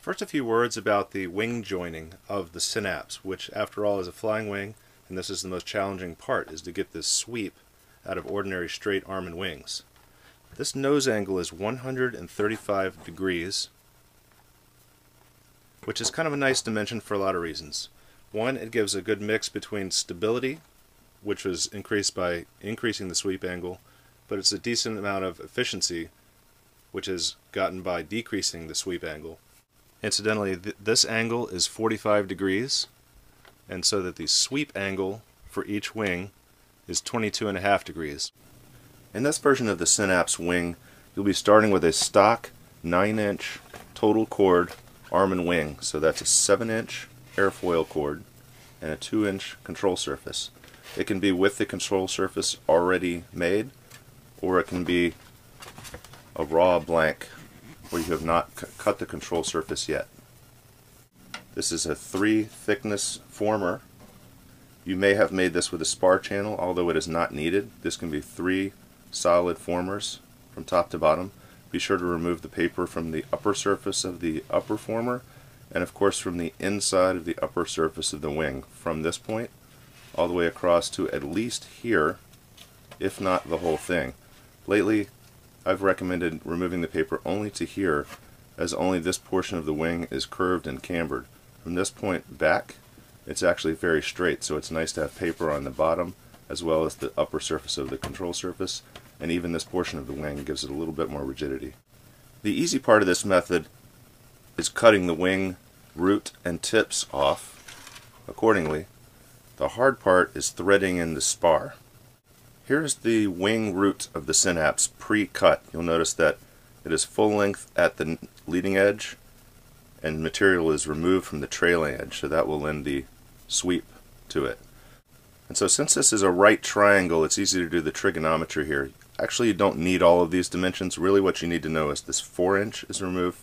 First a few words about the wing joining of the Synapse, which after all is a flying wing, and this is the most challenging part, is to get this sweep out of ordinary straight Armin wings. This nose angle is 135 degrees, which is kind of a nice dimension for a lot of reasons. One, it gives a good mix between stability, which was increased by increasing the sweep angle, but it's a decent amount of efficiency, which is gotten by decreasing the sweep angle. Incidentally, th this angle is 45 degrees, and so that the sweep angle for each wing is 22 and a half degrees. In this version of the Synapse wing, you'll be starting with a stock 9-inch total chord arm and wing. So that's a 7-inch airfoil chord and a 2-inch control surface. It can be with the control surface already made, or it can be a raw blank where you have not cut the control surface yet. This is a 3 thickness former. You may have made this with a spar channel, although it is not needed. This can be 3 solid formers from top to bottom. Be sure to remove the paper from the upper surface of the upper former and of course from the inside of the upper surface of the wing from this point all the way across to at least here if not the whole thing. Lately I've recommended removing the paper only to here as only this portion of the wing is curved and cambered. From this point back it's actually very straight so it's nice to have paper on the bottom as well as the upper surface of the control surface and even this portion of the wing gives it a little bit more rigidity. The easy part of this method is cutting the wing root and tips off accordingly. The hard part is threading in the spar. Here's the wing root of the Synapse pre-cut. You'll notice that it is full length at the leading edge and material is removed from the trailing edge so that will lend the sweep to it. And so since this is a right triangle it's easy to do the trigonometry here. Actually, you don't need all of these dimensions. Really what you need to know is this 4 inch is removed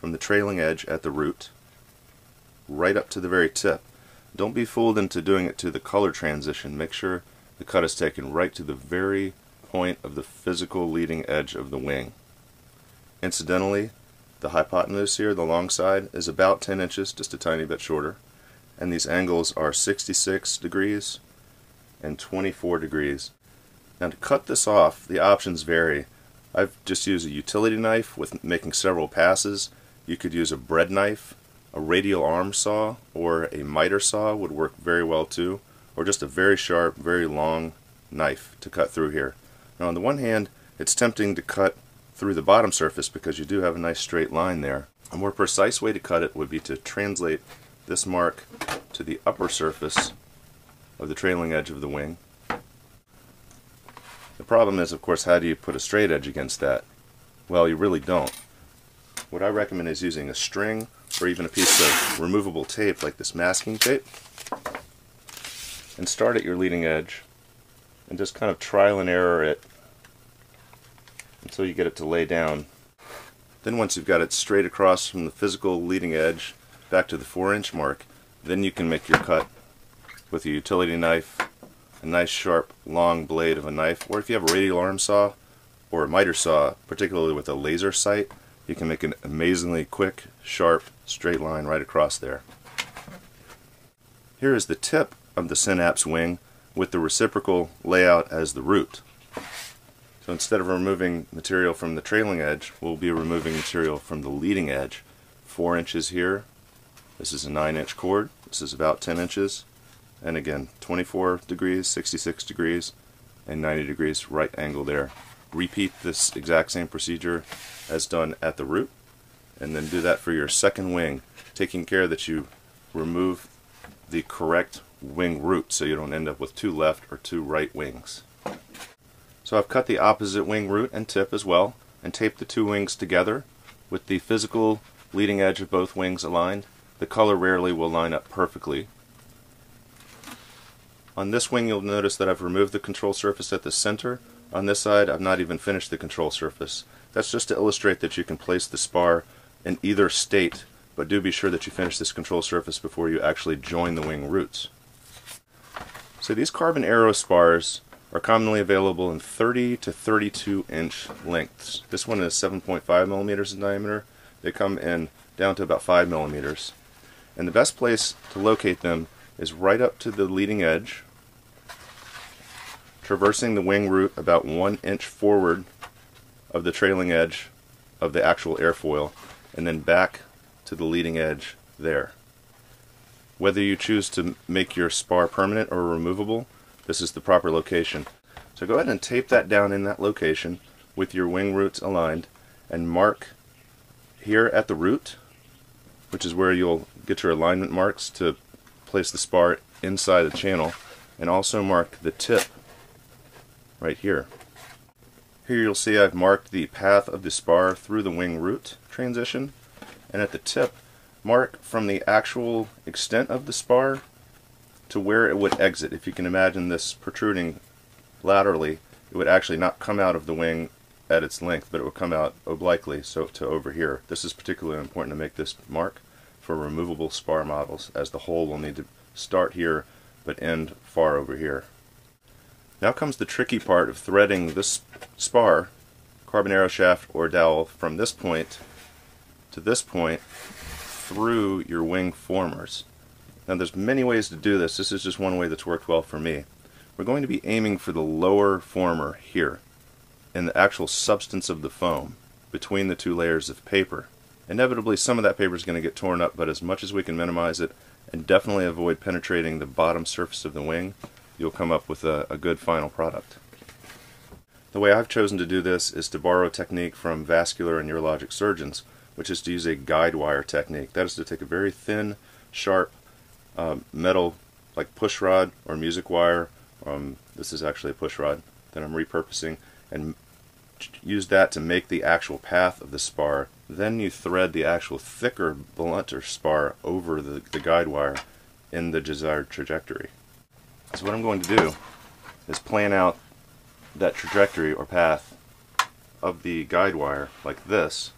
from the trailing edge at the root right up to the very tip. Don't be fooled into doing it to the color transition. Make sure the cut is taken right to the very point of the physical leading edge of the wing. Incidentally, the hypotenuse here, the long side, is about 10 inches, just a tiny bit shorter. And these angles are 66 degrees and 24 degrees. Now to cut this off, the options vary. I've just used a utility knife with making several passes. You could use a bread knife, a radial arm saw, or a miter saw would work very well too, or just a very sharp, very long knife to cut through here. Now on the one hand, it's tempting to cut through the bottom surface because you do have a nice straight line there. A more precise way to cut it would be to translate this mark to the upper surface of the trailing edge of the wing the problem is, of course, how do you put a straight edge against that? Well, you really don't. What I recommend is using a string or even a piece of removable tape like this masking tape and start at your leading edge and just kind of trial and error it until you get it to lay down. Then once you've got it straight across from the physical leading edge back to the 4 inch mark, then you can make your cut with a utility knife a nice sharp long blade of a knife or if you have a radial arm saw or a miter saw particularly with a laser sight you can make an amazingly quick sharp straight line right across there. Here is the tip of the synapse wing with the reciprocal layout as the root. So instead of removing material from the trailing edge, we'll be removing material from the leading edge. 4 inches here. This is a 9 inch chord. This is about 10 inches and again 24 degrees 66 degrees and 90 degrees right angle there repeat this exact same procedure as done at the root and then do that for your second wing taking care that you remove the correct wing root so you don't end up with two left or two right wings so I've cut the opposite wing root and tip as well and taped the two wings together with the physical leading edge of both wings aligned the color rarely will line up perfectly on this wing you'll notice that I've removed the control surface at the center. On this side I've not even finished the control surface. That's just to illustrate that you can place the spar in either state, but do be sure that you finish this control surface before you actually join the wing roots. So these carbon arrow spars are commonly available in 30 to 32 inch lengths. This one is 7.5 millimeters in diameter. They come in down to about 5 millimeters. And the best place to locate them is right up to the leading edge, traversing the wing root about one inch forward of the trailing edge of the actual airfoil, and then back to the leading edge there. Whether you choose to make your spar permanent or removable, this is the proper location. So go ahead and tape that down in that location with your wing roots aligned and mark here at the root, which is where you'll get your alignment marks to place the spar inside the channel, and also mark the tip right here. Here you'll see I've marked the path of the spar through the wing root transition, and at the tip, mark from the actual extent of the spar to where it would exit. If you can imagine this protruding laterally, it would actually not come out of the wing at its length, but it would come out obliquely, so to over here. This is particularly important to make this mark for removable spar models, as the hole will need to start here but end far over here. Now comes the tricky part of threading this spar, carbon arrow shaft or dowel, from this point to this point through your wing formers. Now there's many ways to do this. This is just one way that's worked well for me. We're going to be aiming for the lower former here in the actual substance of the foam between the two layers of paper. Inevitably some of that paper is going to get torn up but as much as we can minimize it and definitely avoid penetrating the bottom surface of the wing you'll come up with a, a good final product. The way I've chosen to do this is to borrow technique from vascular and urologic surgeons which is to use a guide wire technique. That is to take a very thin, sharp um, metal like push rod or music wire. Um, this is actually a push rod that I'm repurposing and use that to make the actual path of the spar. Then you thread the actual thicker, blunter spar over the, the guide wire in the desired trajectory. So what I'm going to do is plan out that trajectory or path of the guide wire like this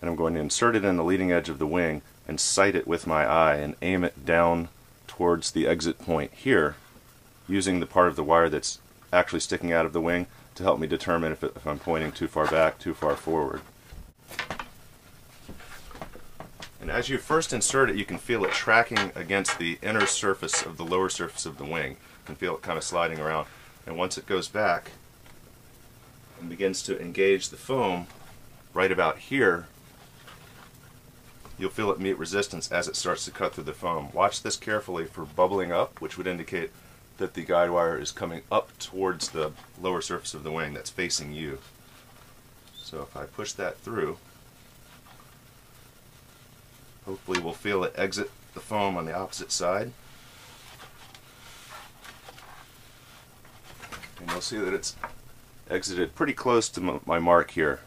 and I'm going to insert it in the leading edge of the wing and sight it with my eye and aim it down towards the exit point here using the part of the wire that's actually sticking out of the wing to help me determine if, it, if I'm pointing too far back, too far forward. And as you first insert it, you can feel it tracking against the inner surface of the lower surface of the wing. You can feel it kind of sliding around. And once it goes back and begins to engage the foam right about here, you'll feel it meet resistance as it starts to cut through the foam. Watch this carefully for bubbling up, which would indicate that the guide wire is coming up towards the lower surface of the wing that's facing you. So if I push that through, hopefully we'll feel it exit the foam on the opposite side. And you'll see that it's exited pretty close to my mark here.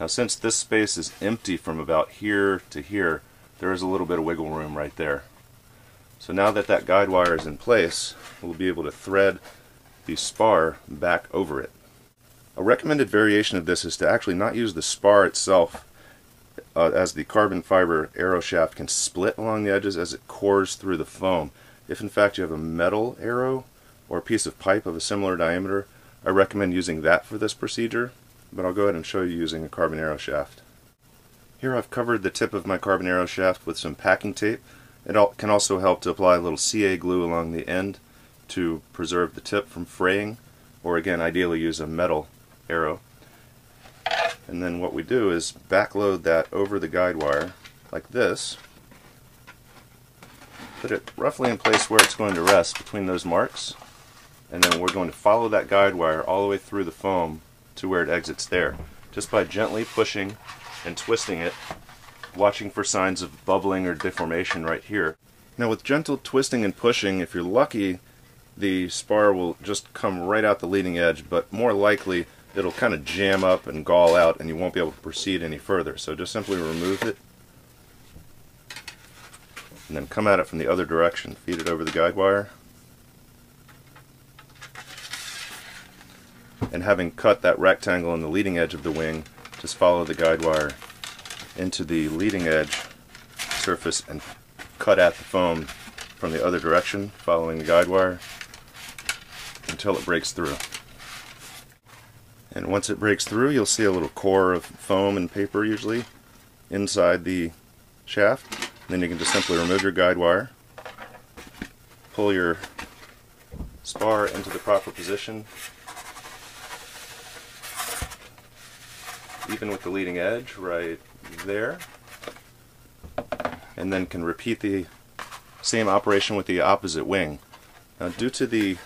Now since this space is empty from about here to here, there is a little bit of wiggle room right there. So now that that guide wire is in place, we'll be able to thread the spar back over it. A recommended variation of this is to actually not use the spar itself uh, as the carbon fiber arrow shaft can split along the edges as it cores through the foam. If in fact you have a metal arrow or a piece of pipe of a similar diameter, I recommend using that for this procedure but I'll go ahead and show you using a carbon arrow shaft. Here I've covered the tip of my carbon arrow shaft with some packing tape. It can also help to apply a little CA glue along the end to preserve the tip from fraying, or again, ideally use a metal arrow. And then what we do is backload that over the guide wire like this. Put it roughly in place where it's going to rest between those marks. And then we're going to follow that guide wire all the way through the foam to where it exits there. Just by gently pushing and twisting it, watching for signs of bubbling or deformation right here. Now with gentle twisting and pushing, if you're lucky, the spar will just come right out the leading edge, but more likely it'll kind of jam up and gall out and you won't be able to proceed any further. So just simply remove it and then come at it from the other direction. Feed it over the guide wire and having cut that rectangle on the leading edge of the wing, just follow the guide wire into the leading edge surface and cut at the foam from the other direction, following the guide wire until it breaks through. And once it breaks through, you'll see a little core of foam and paper usually. inside the shaft. then you can just simply remove your guide wire, pull your spar into the proper position, even with the leading edge right there, and then can repeat the same operation with the opposite wing. Now due to the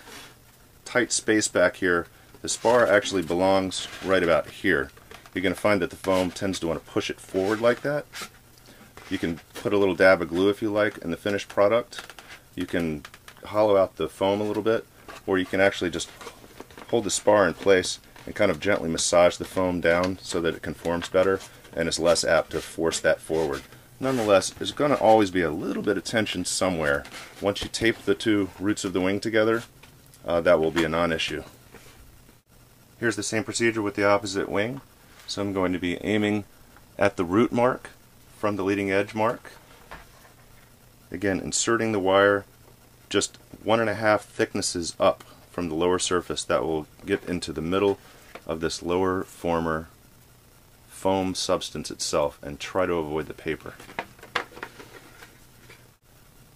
tight space back here, the spar actually belongs right about here. You're going to find that the foam tends to want to push it forward like that. You can put a little dab of glue if you like in the finished product. You can hollow out the foam a little bit, or you can actually just hold the spar in place and kind of gently massage the foam down so that it conforms better and is less apt to force that forward. Nonetheless, there's going to always be a little bit of tension somewhere. Once you tape the two roots of the wing together, uh, that will be a non-issue. Here's the same procedure with the opposite wing. So I'm going to be aiming at the root mark from the leading edge mark. Again, inserting the wire just one and a half thicknesses up from the lower surface. That will get into the middle of this lower former foam substance itself and try to avoid the paper.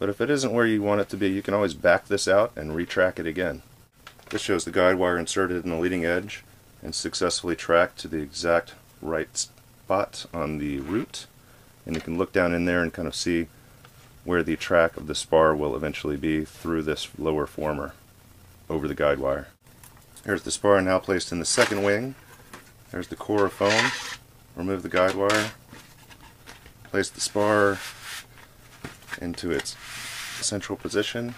But if it isn't where you want it to be, you can always back this out and retrack it again. This shows the guide wire inserted in the leading edge and successfully tracked to the exact right spot on the root. And you can look down in there and kind of see where the track of the spar will eventually be through this lower former over the guide wire. Here's the spar now placed in the second wing. There's the core of foam. Remove the guide wire. Place the spar into its central position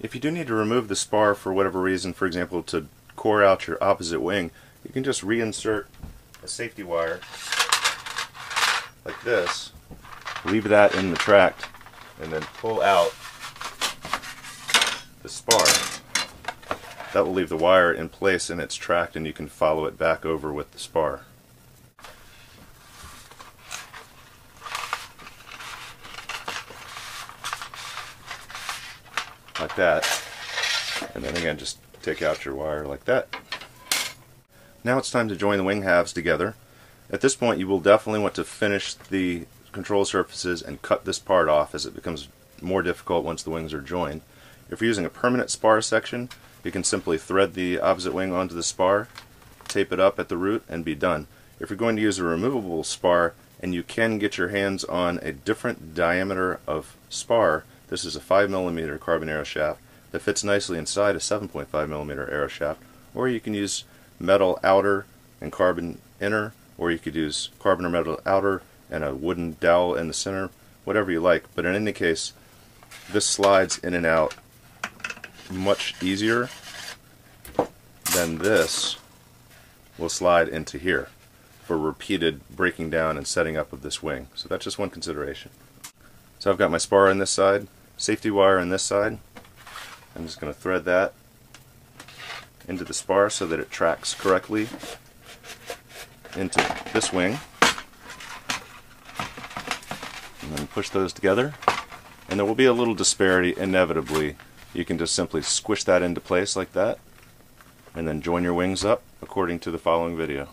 if you do need to remove the spar for whatever reason, for example to core out your opposite wing, you can just reinsert a safety wire like this, leave that in the tract, and then pull out the spar. That will leave the wire in place in its tract and you can follow it back over with the spar. like that. And then again, just take out your wire like that. Now it's time to join the wing halves together. At this point, you will definitely want to finish the control surfaces and cut this part off as it becomes more difficult once the wings are joined. If you're using a permanent spar section, you can simply thread the opposite wing onto the spar, tape it up at the root, and be done. If you're going to use a removable spar, and you can get your hands on a different diameter of spar, this is a 5mm carbon arrow shaft that fits nicely inside a 7.5mm arrow shaft, or you can use metal outer and carbon inner, or you could use carbon or metal outer and a wooden dowel in the center, whatever you like. But in any case, this slides in and out much easier than this will slide into here for repeated breaking down and setting up of this wing. So that's just one consideration. So I've got my spar on this side, safety wire on this side. I'm just going to thread that into the spar so that it tracks correctly into this wing. And then push those together. And there will be a little disparity inevitably. You can just simply squish that into place like that and then join your wings up according to the following video.